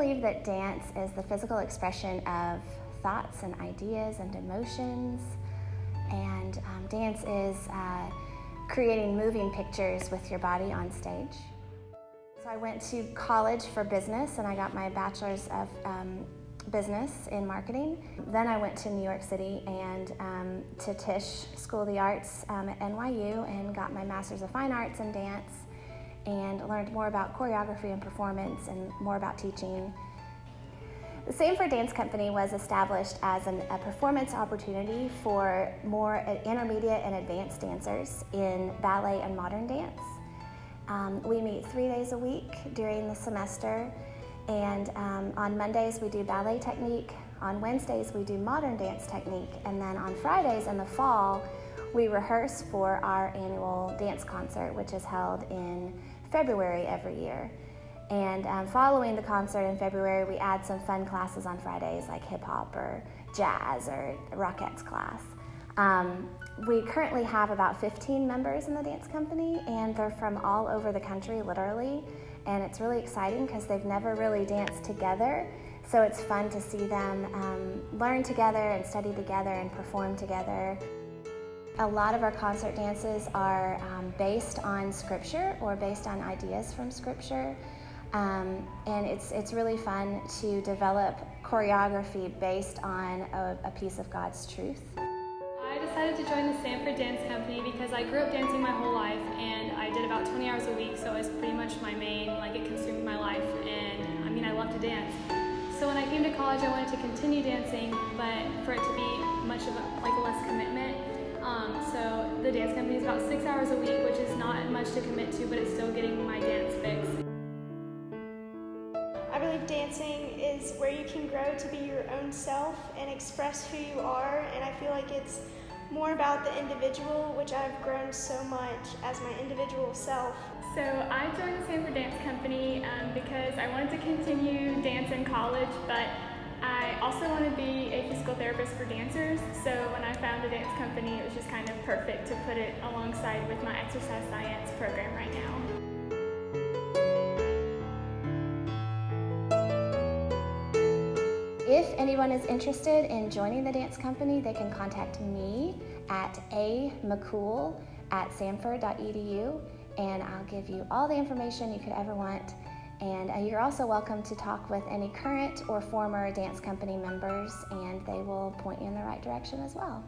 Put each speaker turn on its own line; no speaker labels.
believe that dance is the physical expression of thoughts and ideas and emotions, and um, dance is uh, creating moving pictures with your body on stage. So I went to college for business and I got my bachelor's of um, business in marketing. Then I went to New York City and um, to Tisch School of the Arts um, at NYU and got my master's of fine arts in dance and learned more about choreography and performance and more about teaching. The Samford Dance Company was established as an, a performance opportunity for more intermediate and advanced dancers in ballet and modern dance. Um, we meet three days a week during the semester, and um, on Mondays we do ballet technique, on Wednesdays we do modern dance technique, and then on Fridays in the fall we rehearse for our annual dance concert, which is held in February every year. And um, following the concert in February, we add some fun classes on Fridays, like hip hop or jazz or Rockettes class. Um, we currently have about 15 members in the dance company, and they're from all over the country, literally. And it's really exciting because they've never really danced together. So it's fun to see them um, learn together and study together and perform together. A lot of our concert dances are um, based on scripture or based on ideas from scripture. Um, and it's, it's really fun to develop choreography based on a, a piece of God's truth.
I decided to join the Samford Dance Company because I grew up dancing my whole life and I did about 20 hours a week, so it was pretty much my main, like it consumed my life, and I mean, I love to dance. So when I came to college, I wanted to continue dancing, but for it to be much of a, like a less commitment. Um, so the dance company is about six hours a week, which is not much to commit to, but it's still getting my dance fix.
I believe dancing is where you can grow to be your own self and express who you are, and I feel like it's more about the individual, which I've grown so much as my individual self.
So I joined the Samford Dance Company um, because I wanted to continue dance in college, but also want to be a physical therapist for dancers. So when I found the dance company, it was just kind of perfect to put it alongside with my exercise science program right now.
If anyone is interested in joining the dance company, they can contact me at a mccool at samford.edu and I'll give you all the information you could ever want. And uh, you're also welcome to talk with any current or former dance company members, and they will point you in the right direction as well.